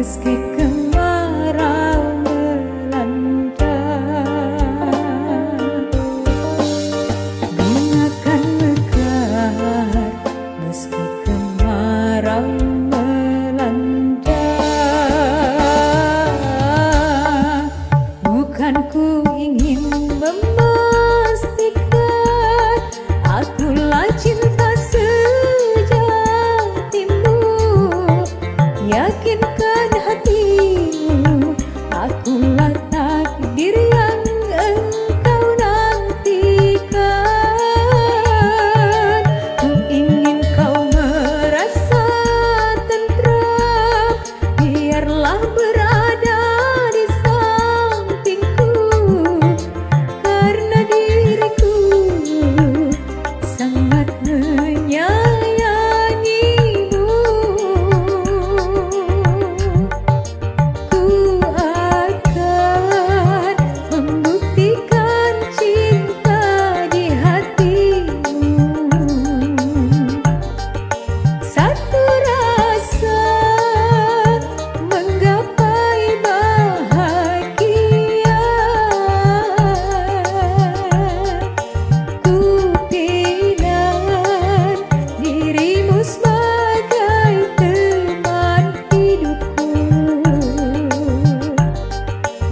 mas que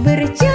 перчатки.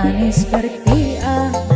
Jalani seperti apa